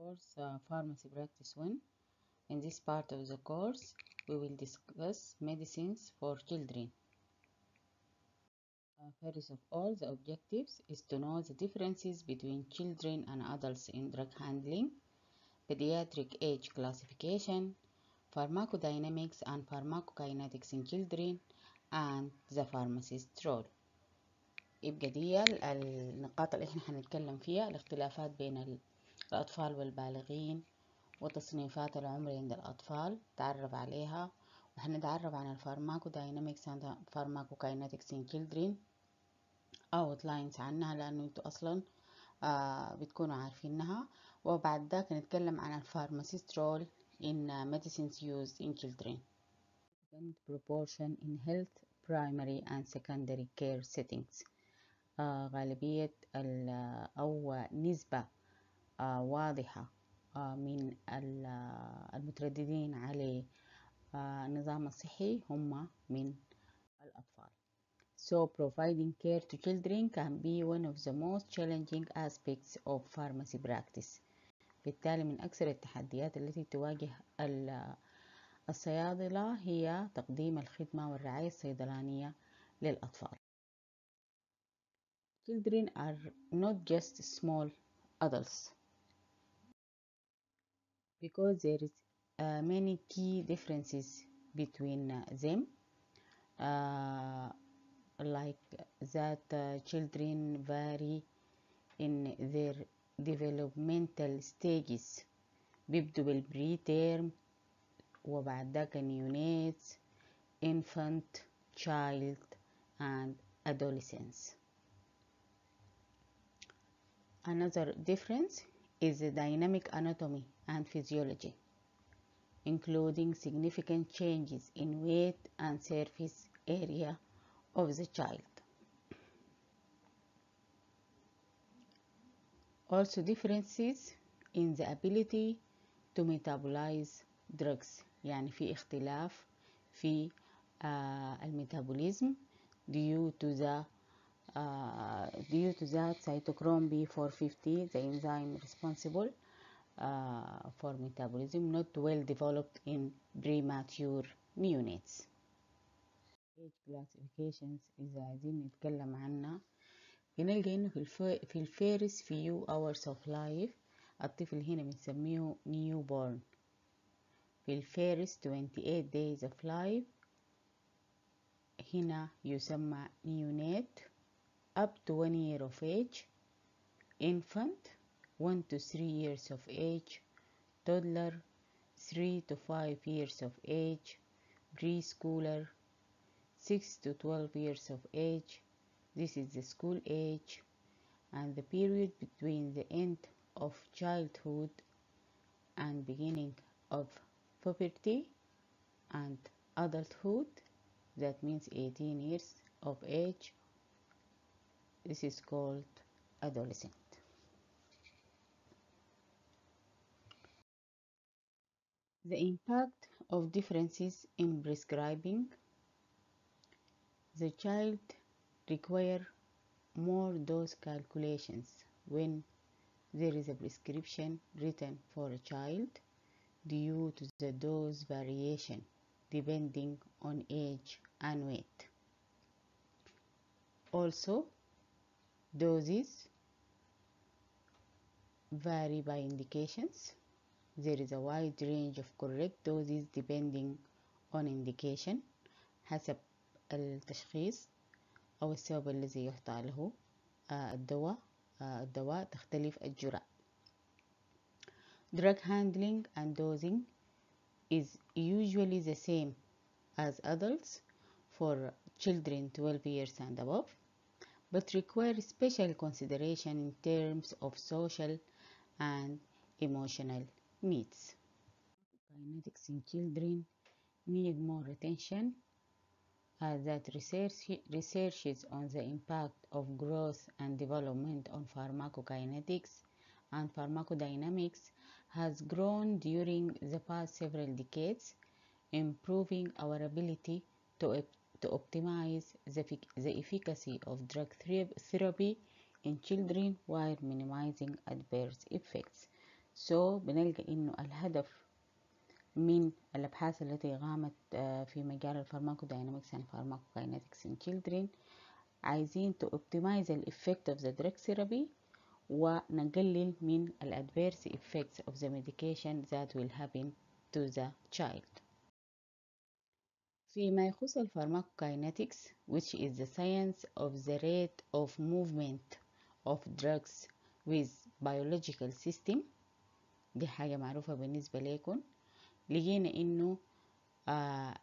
course uh, Pharmacy Practice 1. In this part of the course, we will discuss medicines for children. Uh, first of all, the objectives is to know the differences between children and adults in drug handling, pediatric age classification, pharmacodynamics and pharmacokinetics in children, and the pharmacist role. يبقى دي النقاط اللي احنا هنتكلم فيها الاختلافات بين الأطفال والبالغين وتصنيفات العمر عند الأطفال تعرف عليها. وهنتعرف عن الفارماكوداينامكس and pharmacokinetics in children. outlines عنها لأنه أنتوا أصلا آه بتكونوا عارفينها. وبعد ذاك نتكلم عن الفارماسيست رول in medicines used in children. Proportion in health primary and secondary care settings. آه غالبية أو نسبة واضحة آه من المترددين على النظام الصحي هم من الأطفال. So providing care to children can be one of the most challenging aspects of pharmacy practice. بالتالي من أكثر التحديات التي تواجه الصيادلة هي تقديم الخدمة والرعاية الصيدلانية للأطفال. Children are not just small adults because there is uh, many key differences between uh, them uh, like that children vary in their developmental stages بيبدوا بالبري تيرم وبعد ذاك neonates infant child and adolescence another difference is the dynamic anatomy and physiology, including significant changes in weight and surface area of the child. Also differences in the ability to metabolize drugs يعني في اختلاف في uh, الميتابوليزم due to the uh, due to that cytochrome B450 the enzyme responsible uh, for metabolism not well developed in premature neonates. age classifications إذا عايزين نتكلم عنها بنلقى إنه في, الف... في الفيرس few hours of life الطفل هنا بنسميه نيو بورن في الفيرس 28 days of life هنا يسمى neonate up to one year of age infant 1 to 3 years of age, toddler 3 to 5 years of age, preschooler 6 to 12 years of age. This is the school age and the period between the end of childhood and beginning of puberty and adulthood that means 18 years of age this is called adolescent The impact of differences in prescribing. The child require more dose calculations when there is a prescription written for a child due to the dose variation depending on age and weight. Also, doses vary by indications there is a wide range of correct doses depending on indication حسب التشخيص أو السبب الذي يحتى له الدواء الدواء تختلف الجرعة Drug handling and dosing is usually the same as adults for children 12 years and above but require special consideration in terms of social and emotional needs. Kinetics in children need more attention as that research, researches on the impact of growth and development on pharmacokinetics and pharmacodynamics has grown during the past several decades, improving our ability to, to optimize the, efficacy of drug therapy in children while minimizing adverse effects. so بنلقى إنه الهدف من الأبحاث التي قامت في مجال الفارماكوداينامكس and pharmacokinetics in children عايزين to optimize the effect of the drug therapy ونقلل من ال adverse effects of the medication that will happen to the child. فيما يخص الفارماكوكاينetics which is the science of the rate of movement of drugs with biological system. دي حاجة معروفة بالنسبة لكم لقينا إنه آه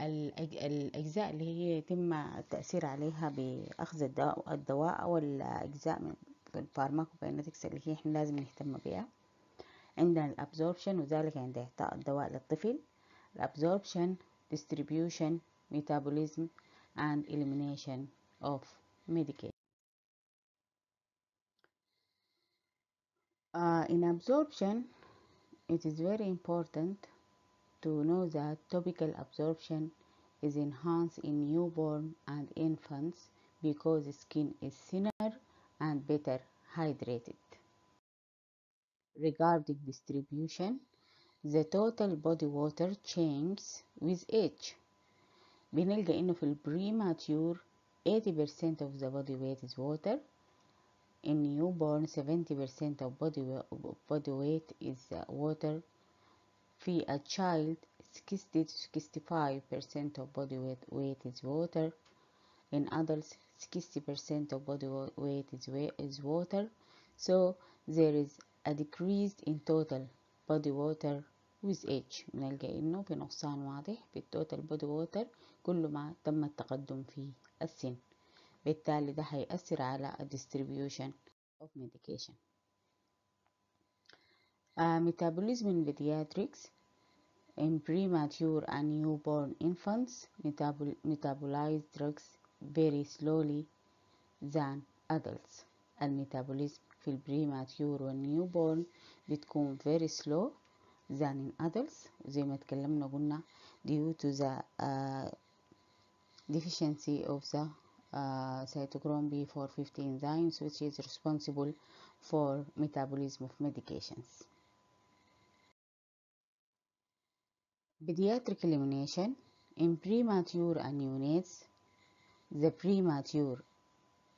الأجزاء اللي هي يتم التأثير عليها بأخذ الدواء, الدواء أو الأجزاء من الفارماكوكاينetics اللي هي إحنا لازم نهتم بيها. عندنا الأبزوربشن وذلك عند إعطاء الدواء للطفل. الأبزوربشن distribution metabolism and elimination of medication uh, in absorption it is very important to know that topical absorption is enhanced in newborn and infants because skin is thinner and better hydrated. Regarding distribution, the total body water changes with age. بنلقى إنه في البريماتيور 80% of the body weight is water. In newborn 70% of body, body weight is water. في a child 60 to 65% of body weight, weight is water. In adults 60% of body weight is, is water. So there is a decrease in total body water with age بنلقى إنه في نقصان واضح في التوتال body water كل ما تم التقدم في السن بالتالي ده هيأثر على distribution of medication. Uh, metabolism in pediatrics in premature and newborn infants metabol metabolize drugs very slowly than adults. الميتابوليزم في البريماتيور والنيوبورن بتكون very slow than in adults زي ما اتكلمنا قلنا due to the uh, deficiency of the uh, cytochrome B450 enzymes which is responsible for metabolism of medications. Pediatric elimination in premature and neonates the premature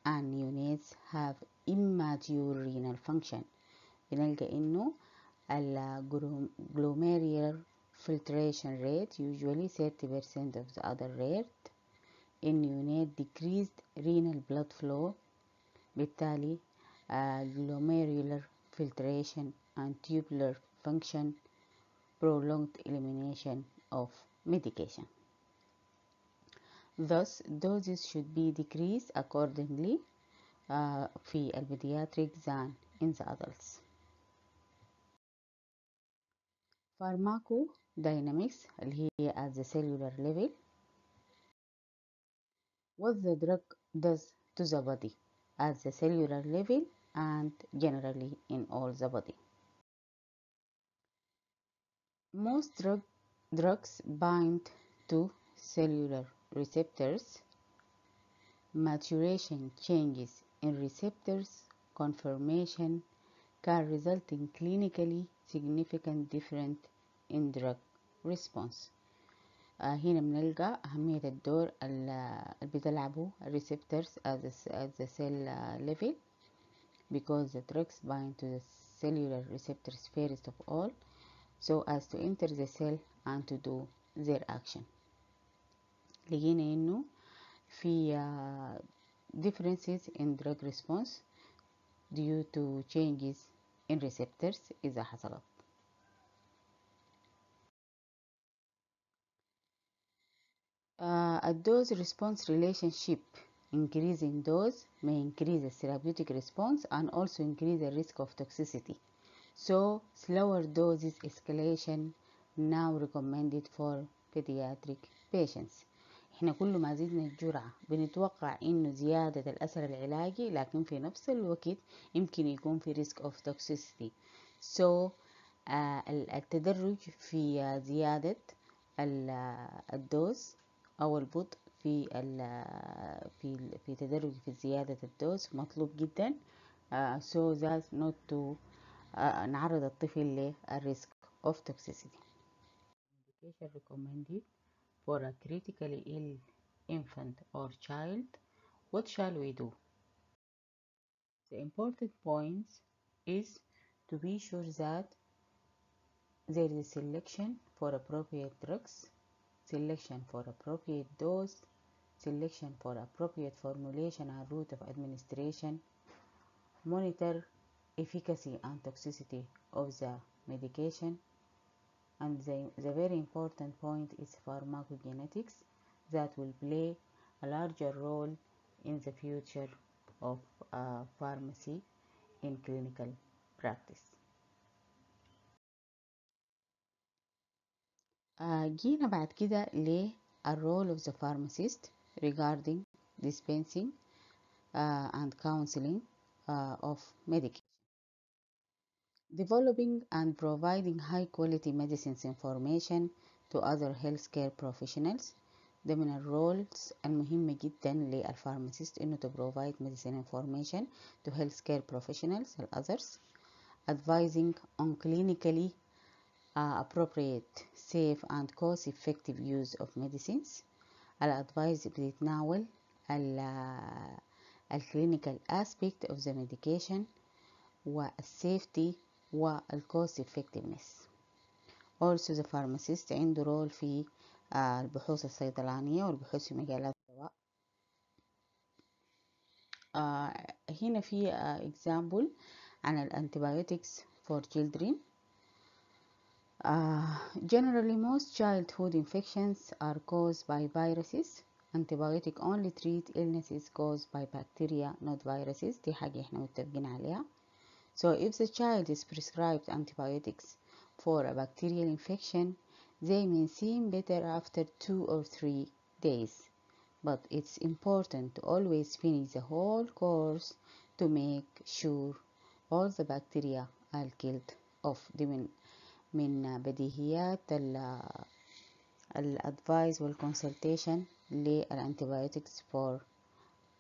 and neonates have immature renal function بنلقى إنه ال glomerular filtration rate usually 30% of the other rate in neonate decreased renal blood flow بالتالي uh, glomerular filtration and tubular function prolonged elimination of medication. Thus, doses should be decreased accordingly uh, في البediatric than in the adults. Pharmacodynamics اللي هي at the cellular level what the drug does to the body at the cellular level and generally in all the body. Most drug, drugs bind to cellular receptors. Maturation changes in receptors conformation can result in clinically significant different in drug response. آه هنا بنلقى أهمية الدور اللي بتلعبه receptors at the, at the cell level because the drugs bind to the cellular receptors first of all so as to enter the cell and to do their action لقينا انه في uh, differences in drug response due to changes in receptors إذا حصلت uh, a dose response relationship increasing dose may increase the therapeutic response and also increase the risk of toxicity so slower doses escalation now recommended for pediatric patients إحنا كل ما زدنا الجرعة بنتوقع إنه زيادة الأثر العلاجي لكن في نفس الوقت يمكن يكون في risk of toxicity. So آه التدرج في زيادة الدوز أو البطء في في في تدرج في زيادة الدوز مطلوب جدا. uh, so that not to آه، نعرض الطفل للريسك of toxicity. Recommended. For a critically ill infant or child what shall we do? The important point is to be sure that there is selection for appropriate drugs selection for appropriate dose selection for appropriate formulation and route of administration monitor efficacy and toxicity of the medication and the, the very important point is pharmacogenetics that will play a larger role in the future of uh, pharmacy in clinical practice uh, جينا بعد كده ل role of the pharmacist regarding dispensing uh, and counseling uh, of medication developing and providing high quality medicines information to other healthcare professionals ده من الرولز المهمة جدا للفارماسيست انه to provide medicine information to healthcare professionals and others advising on clinically uh, appropriate safe and cost effective use of medicines الادفايس بتتناول الكلينيكال aspect of the medication والسيفتي والكوست effectiveness also the pharmacist عنده رول في البحوث الصيدلانية والبحوث في مجالات الدواء آه هنا في آه example عن الانتبيوتكس for children uh, generally most childhood infections are caused by viruses antibiotic only treat illnesses caused by bacteria not viruses دي حاجة إحنا متفقين عليها so if the child is prescribed antibiotics for a bacterial infection they may seem better after two or three days but it's important to always finish the whole course to make sure all the bacteria are killed off دي من من بديهيات الادفايس والconsultation للantibiotics for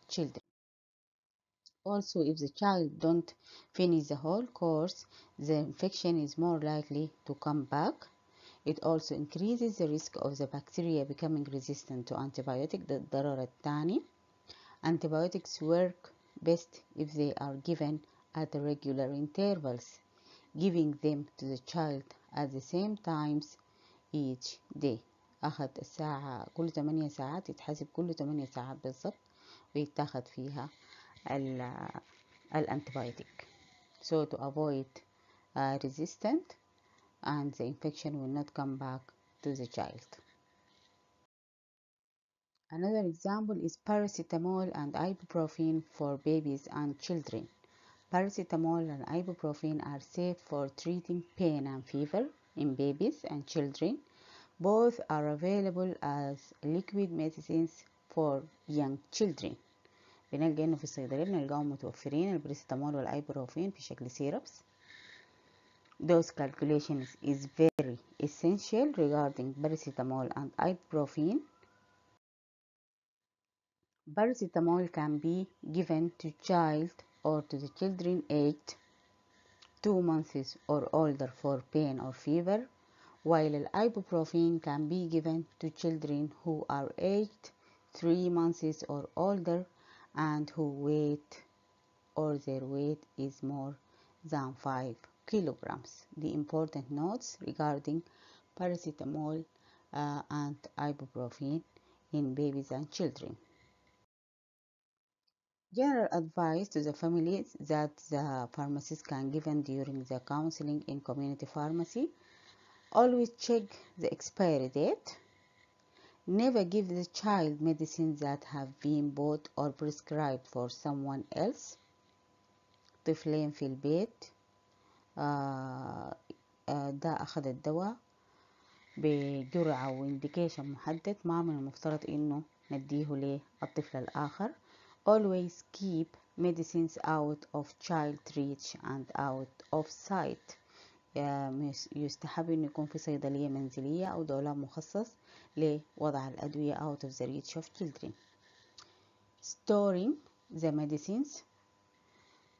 children also if the child don't finish the whole course the infection is more likely to come back it also increases the risk of the bacteria becoming resistant to antibiotic ده الضرر الثاني antibiotics work best if they are given at regular intervals giving them to the child at the same times each day أخذ الساعة كل 8 ساعات يتحسب كل 8 ساعات بالضبط ويتاخد فيها antibiotic. So to avoid uh, resistant and the infection will not come back to the child. Another example is paracetamol and ibuprofen for babies and children. Paracetamol and ibuprofen are safe for treating pain and fever in babies and children. Both are available as liquid medicines for young children. بنلقى انه في الصيدلية بنلقاهم متوفرين البريستامول والايبروفين في شكل سيربس Dose calculations is very essential regarding paracetamol and ibuprofen. Paracetamol can be given to child or to the children aged 2 months or older for pain or fever, while ibuprofen can be given to children who are aged 3 months or older and who weight or their weight is more than 5 kilograms. The important notes regarding paracetamol uh, and ibuprofen in babies and children. General advice to the families that the pharmacist can give during the counseling in community pharmacy. Always check the expiry date. Never give the child medicines that have been bought or prescribed for someone else. طفلين في البيت آه آه ده أخذ الدواء بجرعة وانديكيشن محدد ما من المفترض إنه نديه للطفل الآخر always keep medicines out of child reach and out of sight يستحب إنه يكون في صيدلية منزلية أو دولاب مخصص لوضع الأدوية the reach of children. Storing the medicines.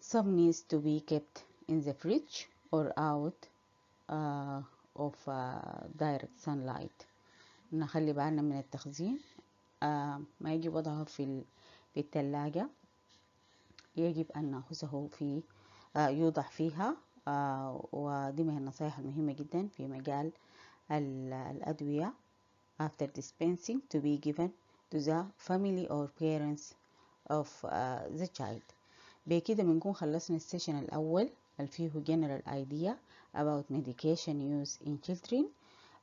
Some needs to be kept in the fridge or out uh, of uh, direct sunlight. نخلي بالنا من التخزين. آه ما يجب وضعه في في الثلاجة يجب أن نأخذه في آه يوضع فيها. ودي من النصائح المهمة جدا في مجال الأدوية after dispensing to be given to the family or parents of uh, the child بكده بنكون خلصنا السيشن الأول اللي فيه general idea about medication use in children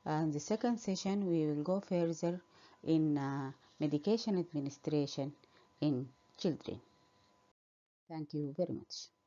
and the second session we will go further in uh, medication administration in children. Thank you very much.